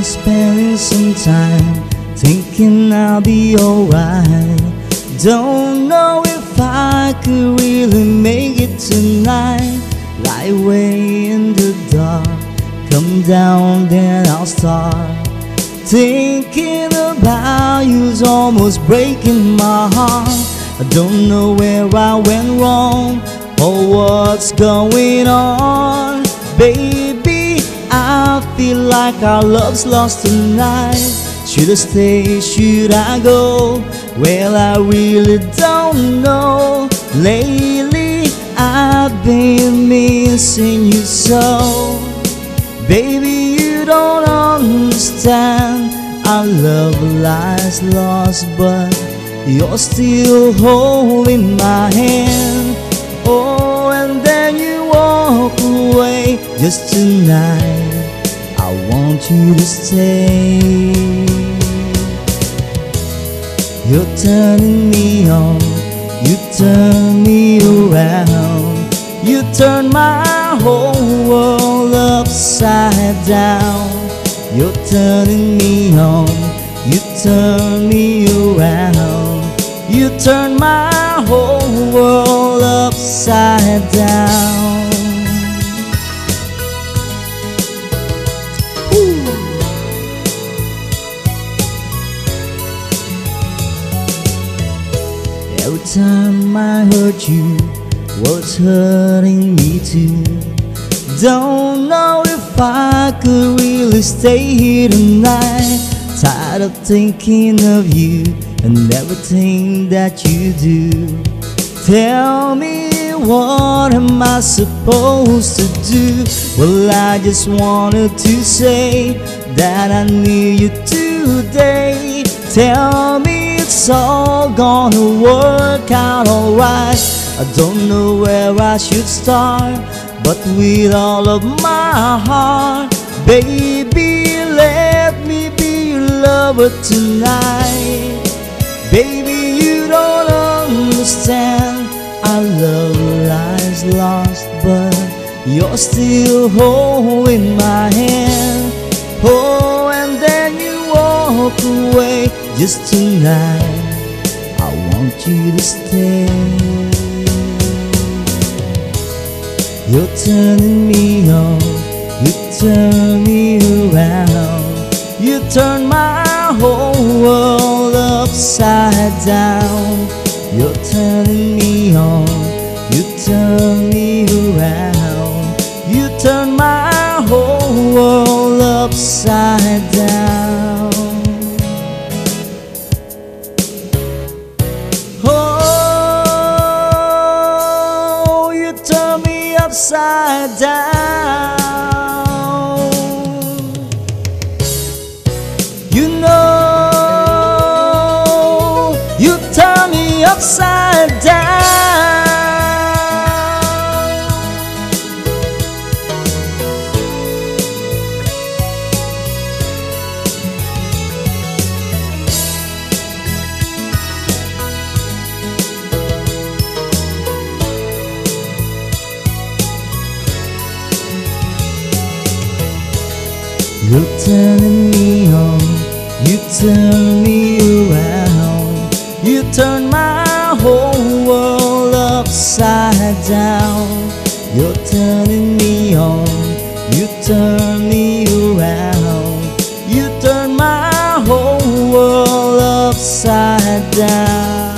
spending some time thinking I'll be alright. Don't know if I could really make it tonight. Lie away in the dark, come down, then I'll start. Thinking about you's almost breaking my heart. I don't know where I went wrong or what's going on, baby. I feel like our love's lost tonight. Should I stay? Should I go? Well, I really don't know. Lately, I've been missing you so. Baby, you don't understand. Our love lies lost, but you're still holding my hand. Oh, and then you walk away just tonight. I want you to stay. You're turning me on, you turn me around, you turn my whole world upside down. You're turning me on, you turn me around, you turn my whole world upside down. Every time I hurt you, what's hurting me too? Don't know if I could really stay here tonight. Tired of thinking of you and everything that you do. Tell me what am I supposed to do? Well, I just wanted to say that I need you today. Tell me it's all gonna work out alright. I don't know where I should start, but with all of my heart, baby, let me be your lover tonight. Baby, you don't understand. Our love lies lost, but you're still holding my hand. Oh, and then you walk away just tonight. I want you to stay. You're turning me on, you turn me around, you turn my whole world upside down. You're turning me on, you turn me around, you turn my whole world upside upside down. You know, you turn me upside You're turning me on, you turn me around, you turn my whole world upside down. You're turning me on, you turn me around, you turn my whole world upside down.